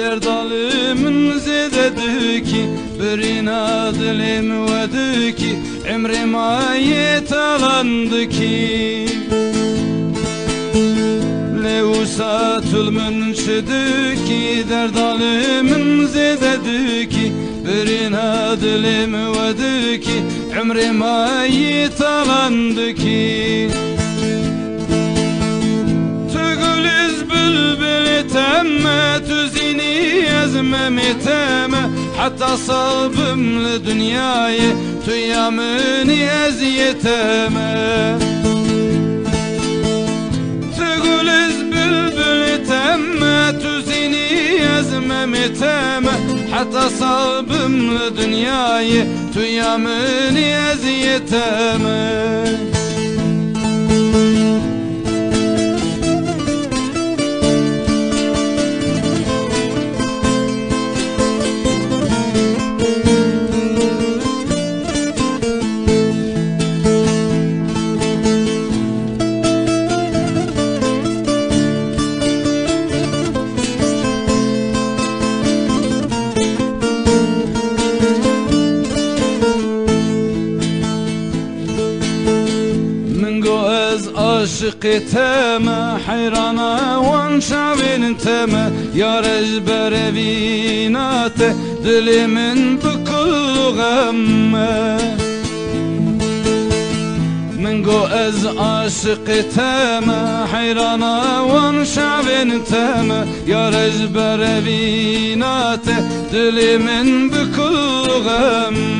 çüdü ki derd alimin zededu ki Birina dilim vedu ki Emrim ayet alandı ki. Levsatül münşidü ki derd alimin zededu ki Birina dilim vedu ki Emrim ayet alandı ki. Tügülüz bülbül temme Ezmemi temme Hatta sabımlı dünyayı Tüyamını eziyeteme Tügülüz bülbül temme Tüzini ezmemi temme Hatta sabımlı dünyayı Tüyamını eziyeteme از عاشق تم حیران وان شوین تم. یارش بر وینات دلی من بکل غم من گو از عاشق تم حیران وان شوین تم. یارش بر وینات دلی من بکل غم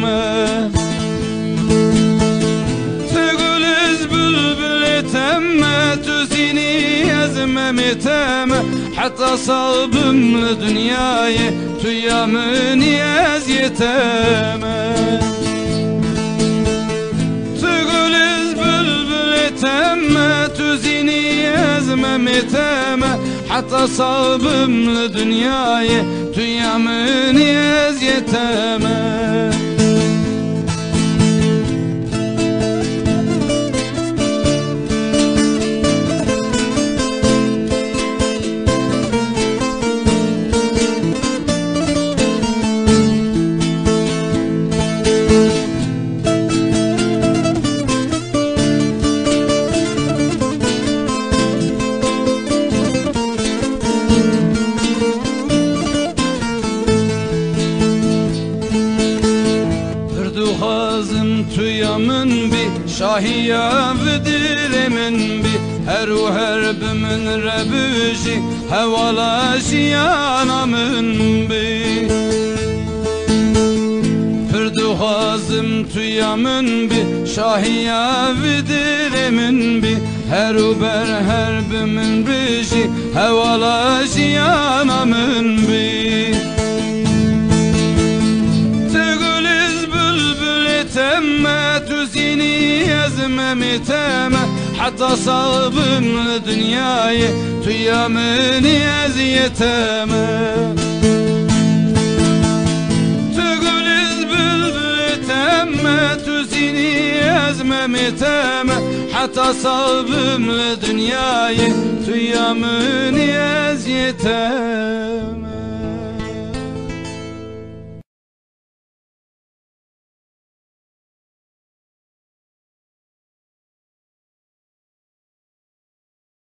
تزيني أزمة تم حتى صابم لدنياي تويا مني أزيتم تقولز بلبل تم تزيني أزمة تم حتى صابم لدنياي تويا مني أزيتم Pırdu bi Şahiya ve dilimin bi Her u herbimin rebüji Hevala şiyanamın bi Pırdu hazım tüyamın bi Şahiya ve dilimin bi Her u ber herbimin riji Hevala şiyanamın bi تقولز بلبل تمه تزيني يزممي تمه حتى صابم لدنياي تويا مني أزيتمه تقولز بلبل تمه تزيني يزممي تمه حتى